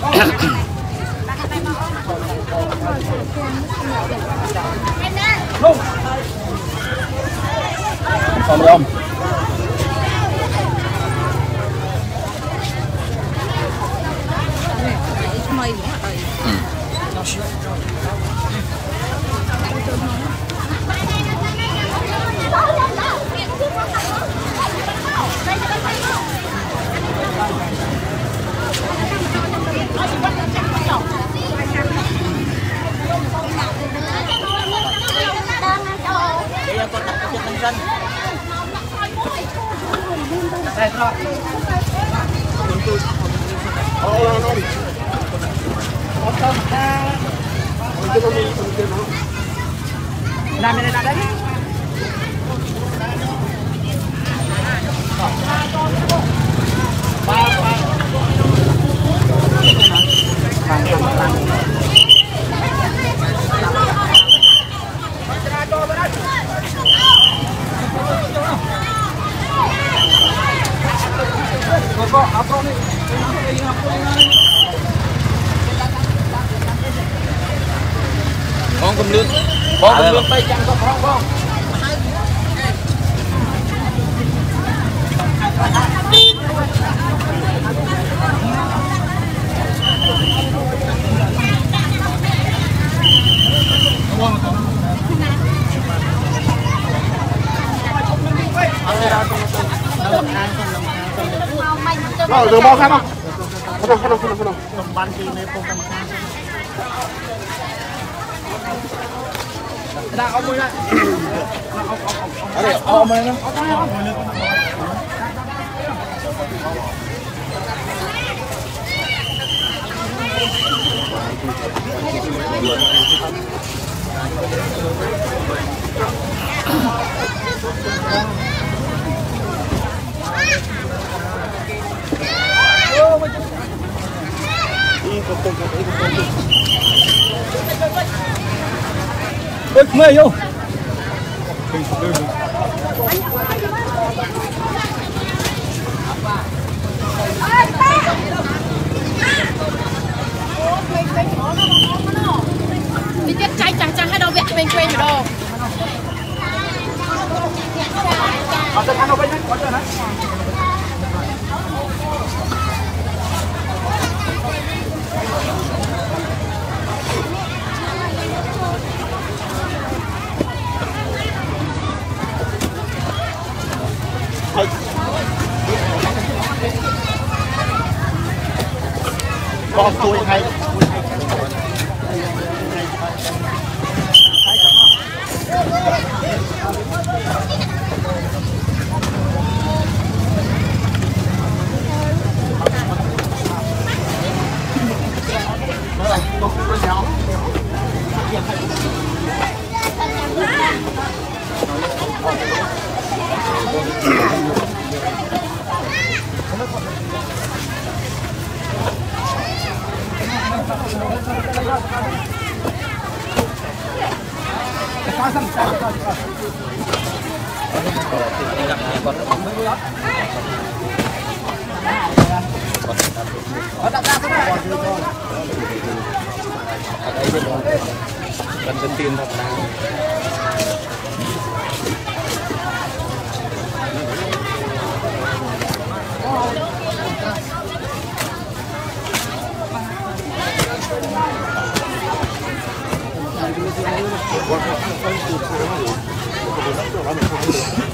não. Không? vận động của nhân dân. Đây rồi Hãy subscribe cho kênh Ghiền Mì Gõ Để không bỏ lỡ những video hấp dẫn បងកំលឿនបងកំលឿនបីចាំក៏ផងបងអត់ទេដល់ទៅដល់ខាងទៅ Ờ, đường bao khác không? Không đâu, không đâu, không đâu. Ban thì này không cần khác. Đã ông mới lại. Ông ông ông. Ông mới lên. Ông mới lên. Thank you. Ôi mày vô. Đi chết cháy chẳng chẳng hay đâu vẹn mình quên rồi đâu. Hãy subscribe cho kênh Ghiền Mì Gõ Để không bỏ lỡ những video hấp dẫn ตัว ở đây thì cần cần tiền thật nào Hãy subscribe cho kênh Ghiền Mì Gõ Để không bỏ lỡ những video hấp dẫn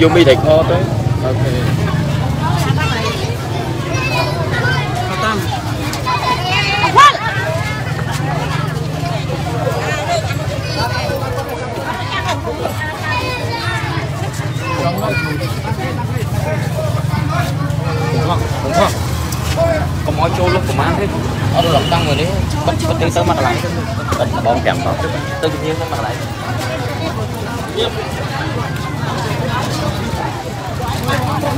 ở vô mi thịt kho tới ok đúng không có mỗi chỗ lúc của má thế ở đâu tăng rồi đấy bắt bắt tiếng tới mặt lại tình là bọn kèm vào tự nhiên nó mặt lại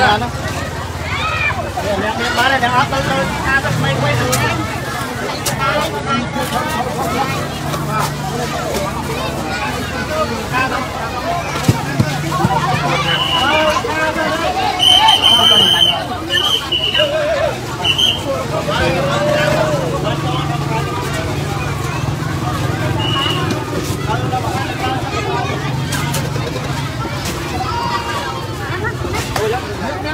ណាណាអ្នកមានបានតែអត់ទៅទៅការទៅមិនវិញទៅណាបាទ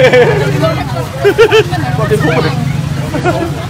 Ich Gott, den Tod.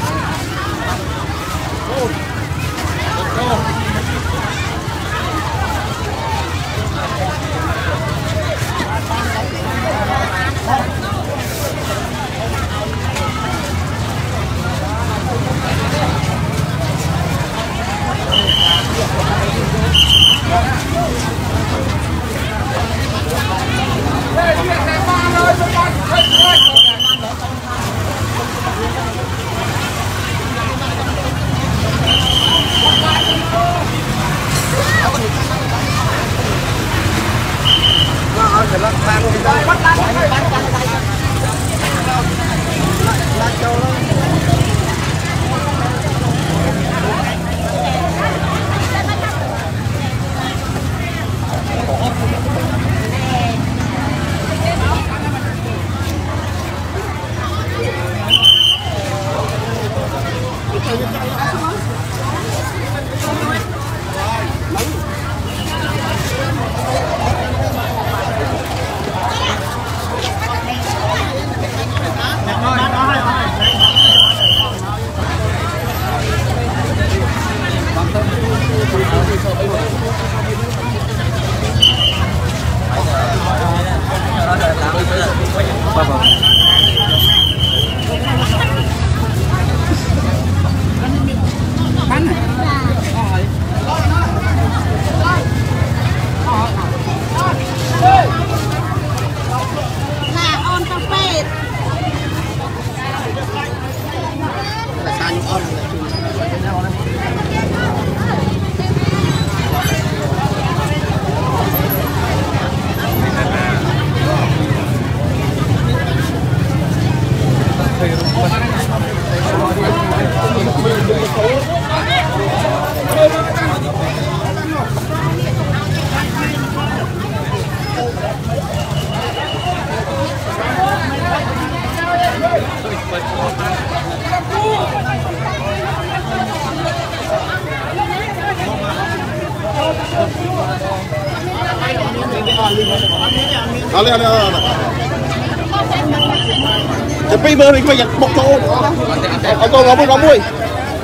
មួយ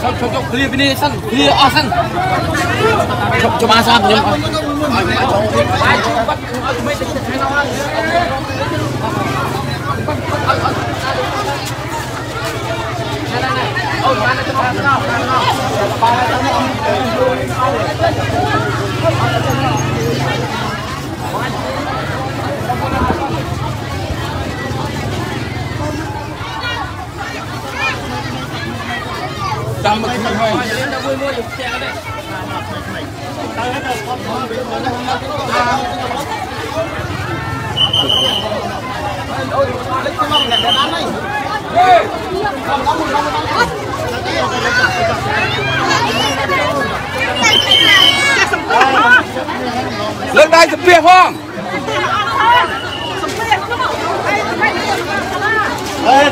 ខ្ញុំខ្ញុំគ្លៀគ្នាសិនគ្លៀអស់សិនខ្ញុំខ្ញុំអាសាខ្ញុំបាយជួបបាត់ឲ្យមិនទៅខាងនោះអូយបានទៅខាងនោះខាងនោះបានទៅខាងនោះ ចាំមកខ្ញុំហើយដល់មួយមួយផ្ទះនេះទៅហើយទៅខ្ញុំអូយលេចខ្ញុំមកអ្នកបានហើយហេខ្ញុំមកខ្ញុំមកលើកដៃសំភារផង rồi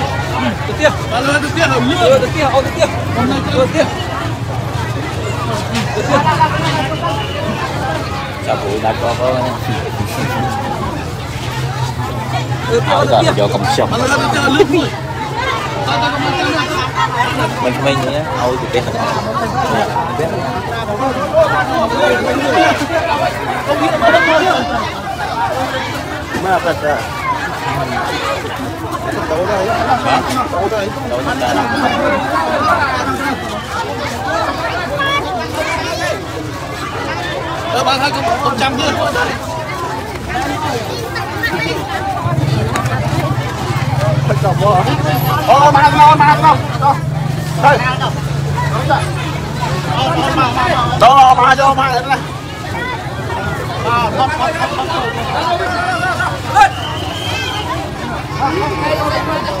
được kia, ô, được kia Được kia Được kia Sao bụi đã có có Được kia, được kia Do công sống nước. Mình mình nhé, ôi thì cái thằng Biết Mà thật ra. Đâu đây? Đâu đây? Đâu chúng ta làm Ờ, bán hai con trăm kia. Ồ, mà không, mà ngon. Đây. Đó, mà cho mà đây này. À, con con con.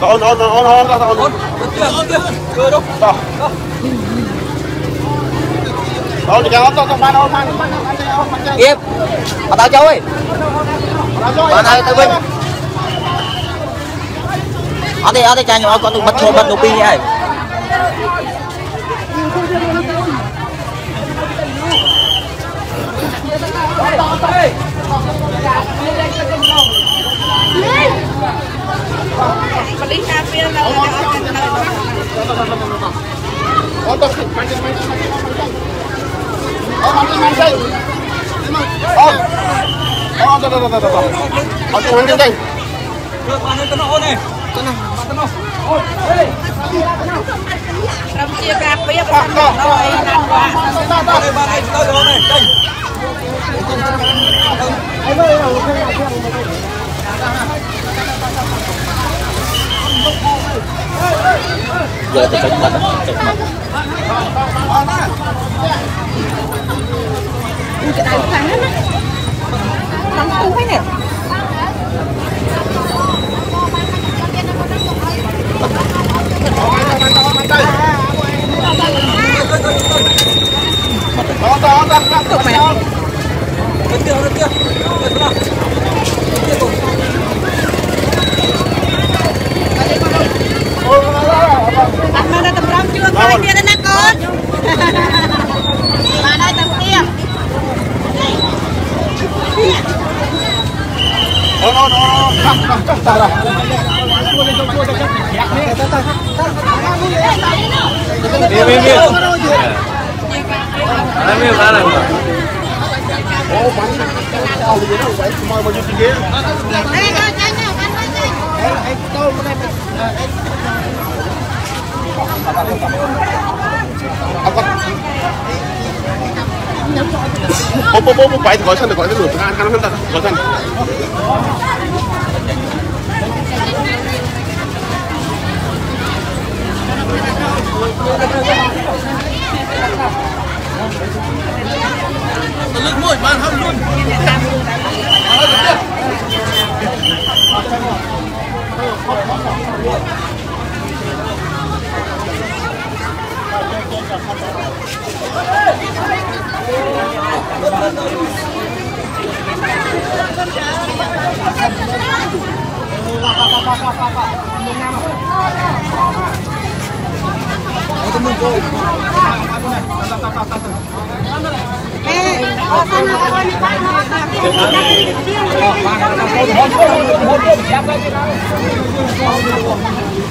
Ôn ôn ôn ôn ôn ôn ôn. Đó. Đó, đi kéo ôn ôn bán ôn bán bán bán Kiếp Bà tao cháu ơi Bạn ơi, tới bên. Ở đây, ở đây cha nhỏ con tụi bắt thua bắt đồ pi nha Ôn ôn mancing mancing mancing. Oh, mancing mancing. Oh. Oh, tuh tuh tuh tuh tuh. Mancing mancing deh. Campuchia cà phê và rồi nằm qua Giờ thì chụp mặt Chụp mặt cái này phá nó nóng không phải nè Đó, đó, đó, đó, đó, đó. Đặt mà ra tầm rong chưa coi kia đó nè con Mà đây tầm kia Đó, đó, đó. Cắt, cắt, cắt, cắt, cắt. Miêu miêu miêu. Đây miêu ra này. Ồ, bắn. Tao gì đâu vậy? Mời bao nhiêu tiền ghế? Đây coi chơi nào bắn bắn chơi Bố, bố, bố, bố, bảy thì gọi sân được gọi cái lửa ăn ăn ăn gọi sân. Lực mũi bán hơn luôn.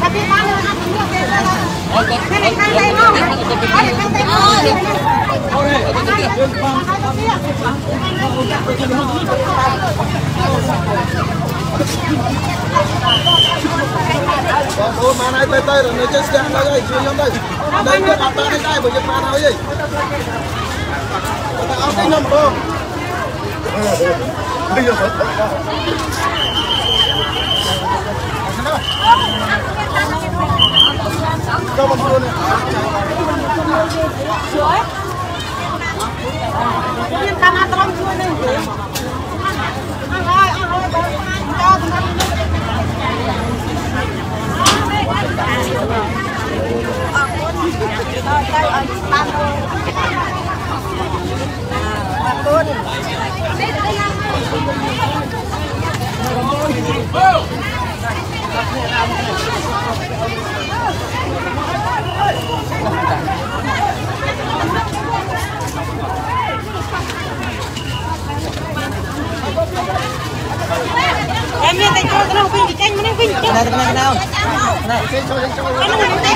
Tapi mana nak tunggu Cái này khăn tay không? បងប្អូនបានហើយទៅទៅនៅចិត្តស្ទះទៅហើយជួយខ្ញុំទៅដល់យើងអត់បានដែរបើយើងបានហើយហីតែអត់ទេខ្ញុំបងនេះយកទៅបងប្អូនជួយខ្ញុំតាមអត់ត្រង់ជួយនឹងអត់ហើយអត់ហើយ nó Em biết tay cho tao vinh thì tranh nó vinh chứ. Này, này, nào Này Cái nó ngồi tay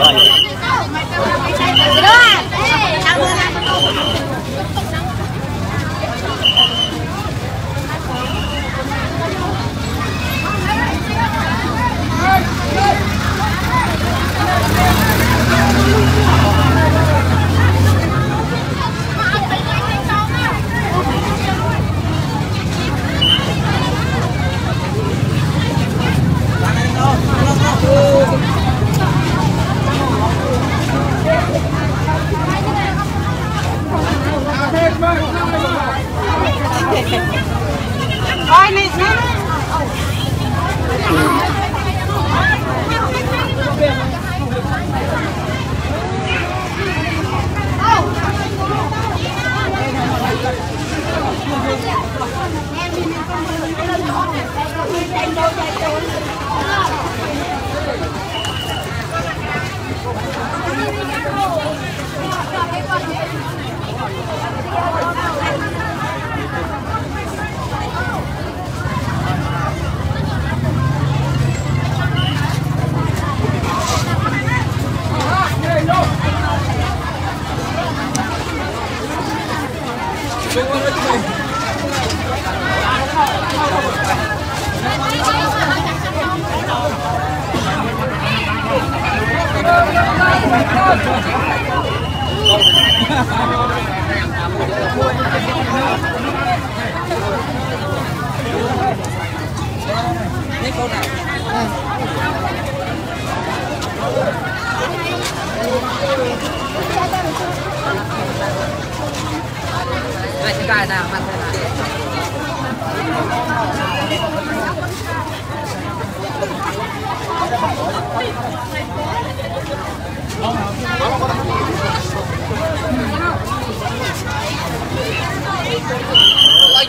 money.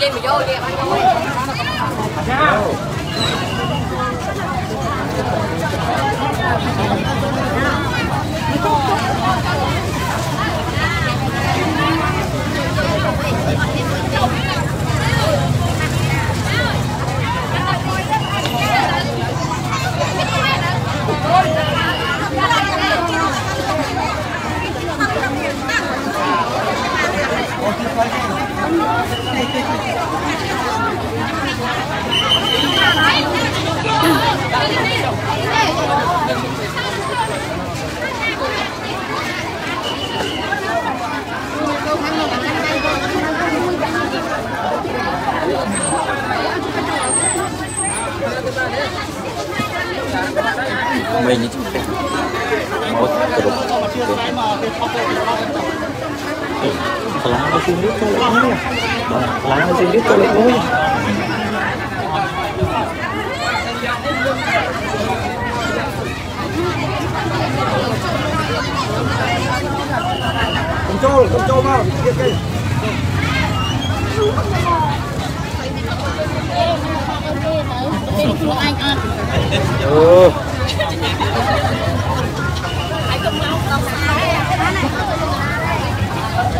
Tao. mình chứ một cái đục lá nó 毎日回ってる。Nó xin biết cho lỗi Cầm trâu, cầm trâu vào. Kia kia. ừ Lúc mà hai chân cho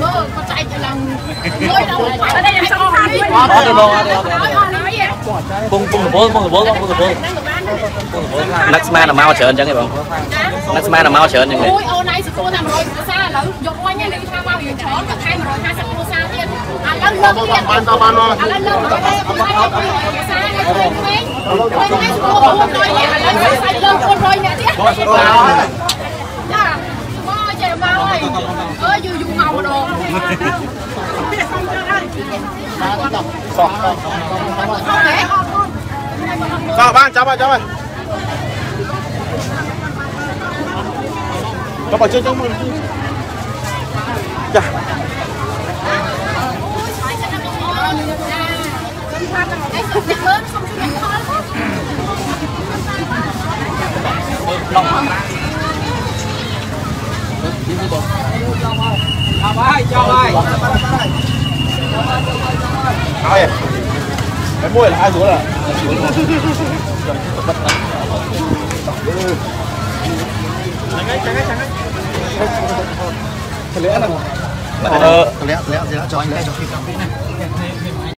មើលគាត់ចែកឡើងមើលដល់អត់ទេខ្ញុំចង់អត់ទេអត់ទេបងអត់ទេពងពងរវល់ពងរវល់ពងរវល់នឹកស្មានតែមកច្រើនអញ្ចឹងទេបងនឹកស្មានតែមកច្រើនអញ្ចឹងទេអូយអូនឯងសួរតែ100គ្រួសារឥឡូវយកវិញឯងថាមកយើងច្រើនក៏ខែ150គ្រួសារទៀតឥឡូវលើកទៀតបានទៅបានមកឥឡូវលើកទៅ100គ្រួសារទៀតវិញវិញសួរអូនទៅឥឡូវសាច់លើក400នាក់ទៀតចាមកចេះមកអើយយូរយូរមក Rồi ba cháu ơi, cháu ơi. Cháu bảo chơi cháu mừng. Chà. Lòng hả? Đi đi bộ. Ai? Cái môi là ai xuống rồi? Chẳng ấy, lẽ là Ờ lẽ lẽ lẽ cho anh lẽ cho khi